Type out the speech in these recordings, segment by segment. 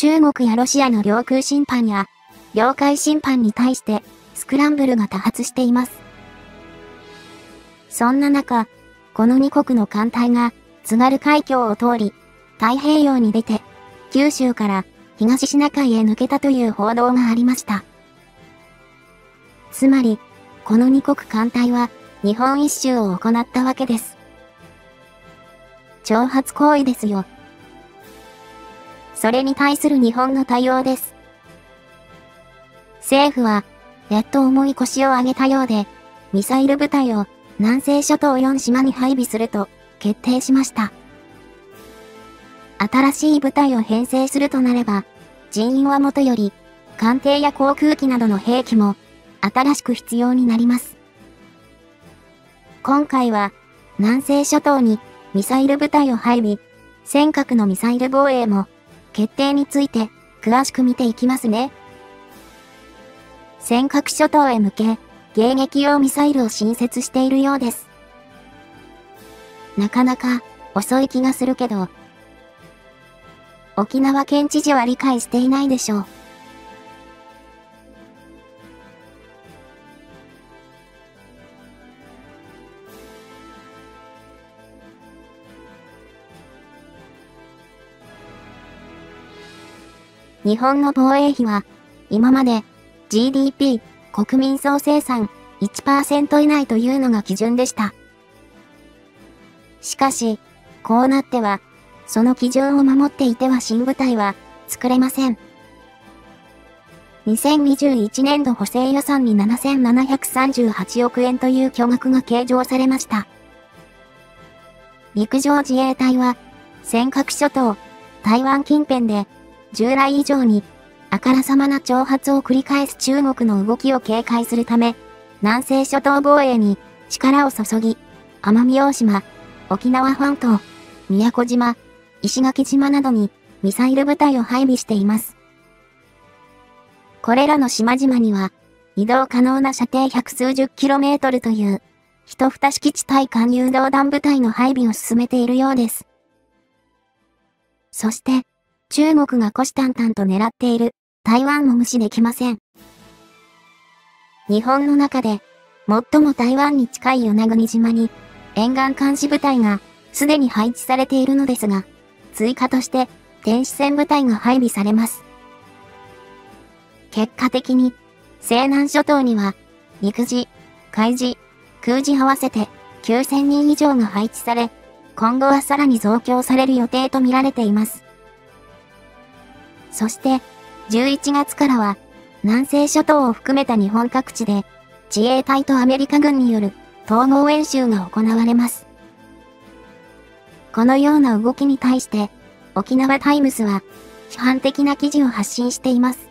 中国やロシアの領空侵犯や領海侵犯に対してスクランブルが多発しています。そんな中、この2国の艦隊が津軽海峡を通り太平洋に出て九州から東シナ海へ抜けたという報道がありました。つまり、この2国艦隊は日本一周を行ったわけです。挑発行為ですよ。それに対する日本の対応です。政府は、やっと重い腰を上げたようで、ミサイル部隊を南西諸島4島に配備すると決定しました。新しい部隊を編成するとなれば、人員はもとより、艦艇や航空機などの兵器も新しく必要になります。今回は、南西諸島にミサイル部隊を配備、尖閣のミサイル防衛も、決定について詳しく見ていきますね。尖閣諸島へ向け、迎撃用ミサイルを新設しているようです。なかなか遅い気がするけど、沖縄県知事は理解していないでしょう。日本の防衛費は、今まで GDP 国民総生産1%以内というのが基準でした。しかし、こうなっては、その基準を守っていては新部隊は作れません。2021年度補正予算に7738億円という巨額が計上されました。陸上自衛隊は、尖閣諸島、台湾近辺で、従来以上に、あからさまな挑発を繰り返す中国の動きを警戒するため、南西諸島防衛に力を注ぎ、奄美大島、沖縄本島、宮古島、石垣島などにミサイル部隊を配備しています。これらの島々には移動可能な射程百数十キロメートルという一二式地対艦誘導弾部隊の配備を進めているようです。そして中国が虎視眈々と狙っている台湾も無視できません。日本の中で最も台湾に近い与那国島に沿岸監視部隊がすでに配置されているのですが、追加として天使戦部隊が配備されます。結果的に、西南諸島には、陸自、海自、空自合わせて9000人以上が配置され、今後はさらに増強される予定とみられています。そして、11月からは、南西諸島を含めた日本各地で、自衛隊とアメリカ軍による統合演習が行われます。このような動きに対して、沖縄タイムズは、批判的な記事を発信しています。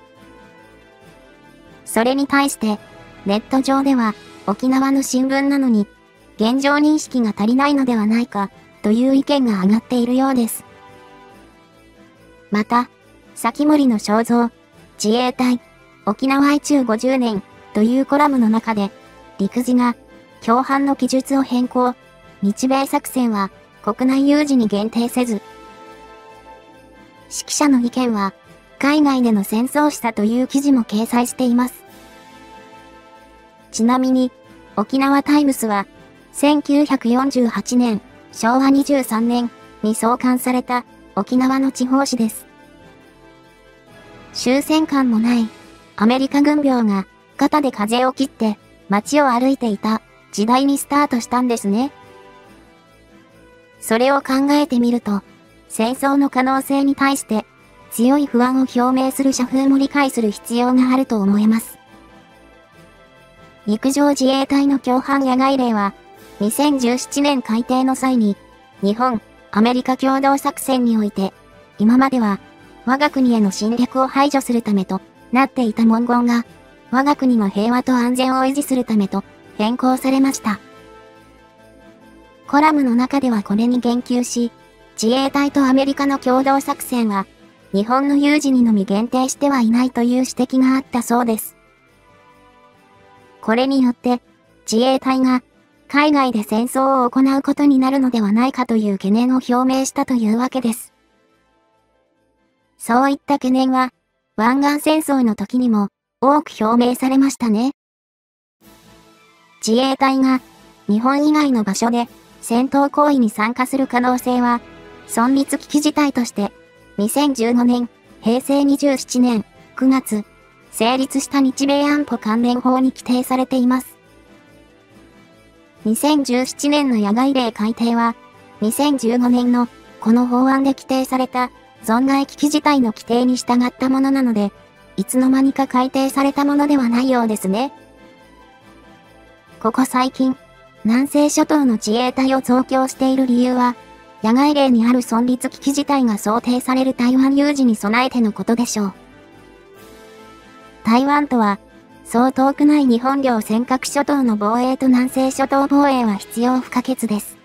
それに対して、ネット上では、沖縄の新聞なのに、現状認識が足りないのではないか、という意見が上がっているようです。また、先森の肖像、自衛隊、沖縄愛中50年、というコラムの中で、陸自が、共犯の記述を変更、日米作戦は、国内有事に限定せず、指揮者の意見は、海外での戦争したという記事も掲載しています。ちなみに、沖縄タイムスは、1948年、昭和23年に創刊された沖縄の地方紙です。終戦艦もないアメリカ軍病が肩で風を切って街を歩いていた時代にスタートしたんですね。それを考えてみると、戦争の可能性に対して強い不安を表明する社風も理解する必要があると思えます。陸上自衛隊の共犯野外令は、2017年改定の際に、日本、アメリカ共同作戦において、今までは、我が国への侵略を排除するためとなっていた文言が、我が国の平和と安全を維持するためと変更されました。コラムの中ではこれに言及し、自衛隊とアメリカの共同作戦は、日本の有事にのみ限定してはいないという指摘があったそうです。これによって、自衛隊が海外で戦争を行うことになるのではないかという懸念を表明したというわけです。そういった懸念は、湾岸戦争の時にも多く表明されましたね。自衛隊が日本以外の場所で戦闘行為に参加する可能性は、存立危機事態として、2015年、平成27年9月、成立した日米安保関連法に規定されています。2017年の野外令改定は、2015年のこの法案で規定された存外危機事態の規定に従ったものなので、いつの間にか改定されたものではないようですね。ここ最近、南西諸島の自衛隊を増強している理由は、野外例にある存立危機事態が想定される台湾有事に備えてのことでしょう。台湾とは、そう遠くない日本領尖閣諸島の防衛と南西諸島防衛は必要不可欠です。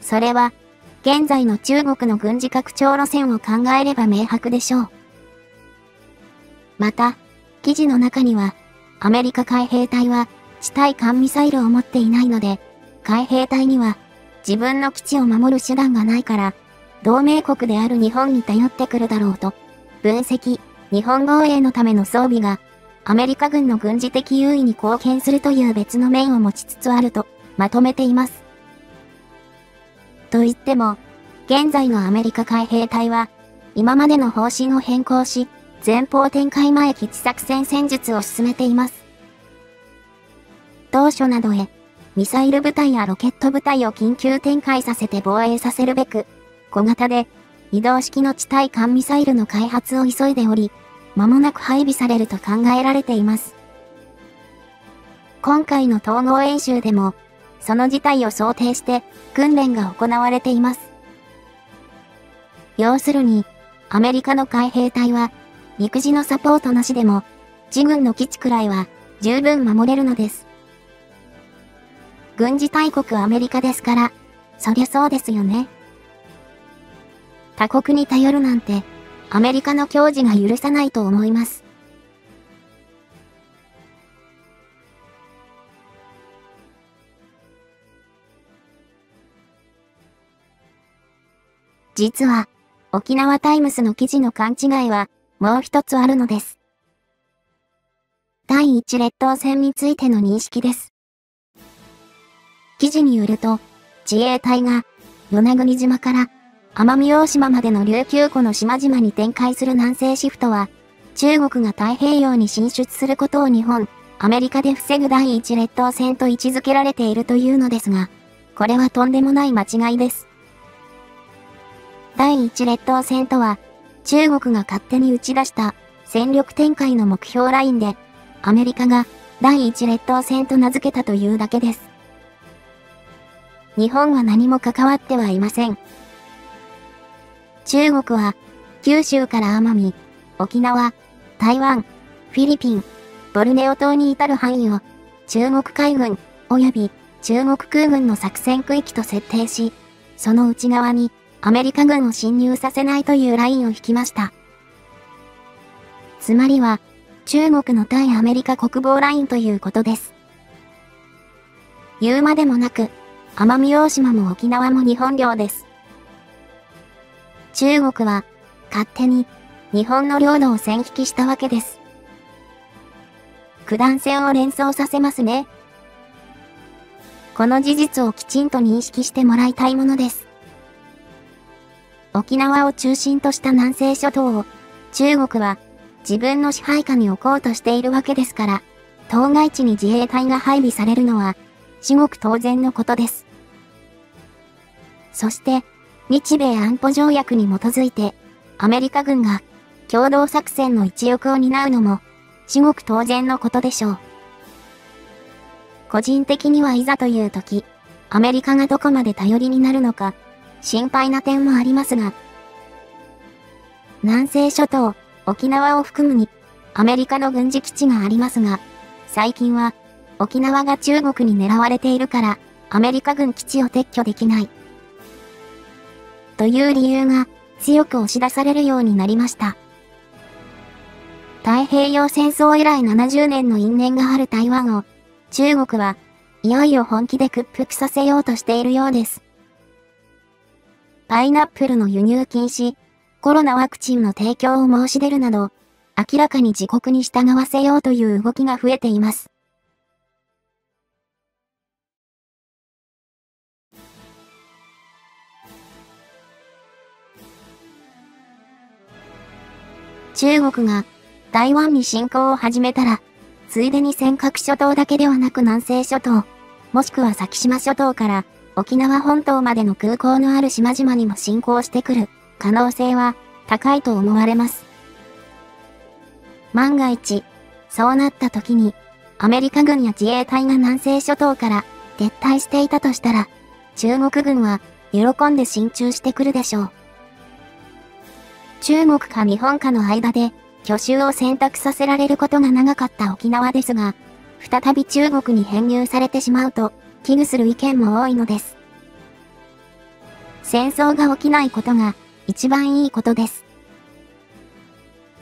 それは、現在の中国の軍事拡張路線を考えれば明白でしょう。また、記事の中には、アメリカ海兵隊は、地対艦ミサイルを持っていないので、海兵隊には自分の基地を守る手段がないから、同盟国である日本に頼ってくるだろうと、分析、日本防衛のための装備が、アメリカ軍の軍事的優位に貢献するという別の面を持ちつつあると、まとめています。と言っても、現在のアメリカ海兵隊は、今までの方針を変更し、前方展開前基地作戦戦術を進めています。当初などへ、ミサイル部隊やロケット部隊を緊急展開させて防衛させるべく、小型で移動式の地対艦ミサイルの開発を急いでおり、間もなく配備されると考えられています。今回の統合演習でも、その事態を想定して訓練が行われています。要するに、アメリカの海兵隊は、陸自のサポートなしでも、自軍の基地くらいは十分守れるのです。軍事大国アメリカですから、そりゃそうですよね。他国に頼るなんて、アメリカの矜持が許さないと思います。実は、沖縄タイムスの記事の勘違いは、もう一つあるのです。第一列島線についての認識です。記事によると、自衛隊が、与那国島から奄美大島までの琉球湖の島々に展開する南西シフトは、中国が太平洋に進出することを日本、アメリカで防ぐ第一列島線と位置づけられているというのですが、これはとんでもない間違いです。第一列島線とは、中国が勝手に打ち出した戦力展開の目標ラインで、アメリカが第一列島線と名付けたというだけです。日本は何も関わってはいません。中国は、九州から奄美、沖縄、台湾、フィリピン、ボルネオ島に至る範囲を、中国海軍、及び中国空軍の作戦区域と設定し、その内側にアメリカ軍を侵入させないというラインを引きました。つまりは、中国の対アメリカ国防ラインということです。言うまでもなく、奄美大島も沖縄も日本領です。中国は勝手に日本の領土を線引きしたわけです。九段線を連想させますね。この事実をきちんと認識してもらいたいものです。沖縄を中心とした南西諸島を中国は自分の支配下に置こうとしているわけですから、当該地に自衛隊が配備されるのは至極当然のことです。そして、日米安保条約に基づいて、アメリカ軍が共同作戦の一翼を担うのも、至極当然のことでしょう。個人的にはいざという時、アメリカがどこまで頼りになるのか、心配な点もありますが、南西諸島、沖縄を含むに、アメリカの軍事基地がありますが、最近は沖縄が中国に狙われているから、アメリカ軍基地を撤去できない。という理由が強く押し出されるようになりました。太平洋戦争以来70年の因縁がある台湾を、中国はいよいよ本気で屈服させようとしているようです。パイナップルの輸入禁止、コロナワクチンの提供を申し出るなど、明らかに自国に従わせようという動きが増えています。中国が台湾に侵攻を始めたら、ついでに尖閣諸島だけではなく南西諸島、もしくは先島諸島から沖縄本島までの空港のある島々にも侵攻してくる可能性は高いと思われます。万が一、そうなった時に、アメリカ軍や自衛隊が南西諸島から撤退していたとしたら、中国軍は喜んで進駐してくるでしょう。中国か日本かの間で、去就を選択させられることが長かった沖縄ですが、再び中国に編入されてしまうと、危惧する意見も多いのです。戦争が起きないことが一番いいことです。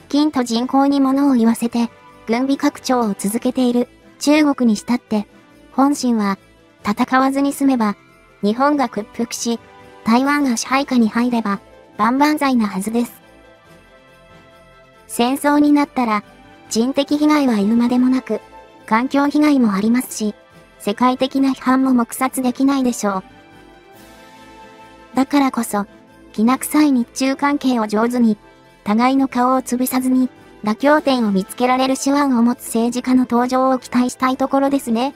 金と人口に物を言わせて、軍備拡張を続けている中国にしたって、本心は戦わずに済めば、日本が屈服し、台湾が支配下に入れば、万々歳なはずです。戦争になったら、人的被害は言うまでもなく、環境被害もありますし、世界的な批判も黙殺できないでしょう。だからこそ、きな臭い日中関係を上手に、互いの顔を潰さずに、妥協点を見つけられる手腕を持つ政治家の登場を期待したいところですね。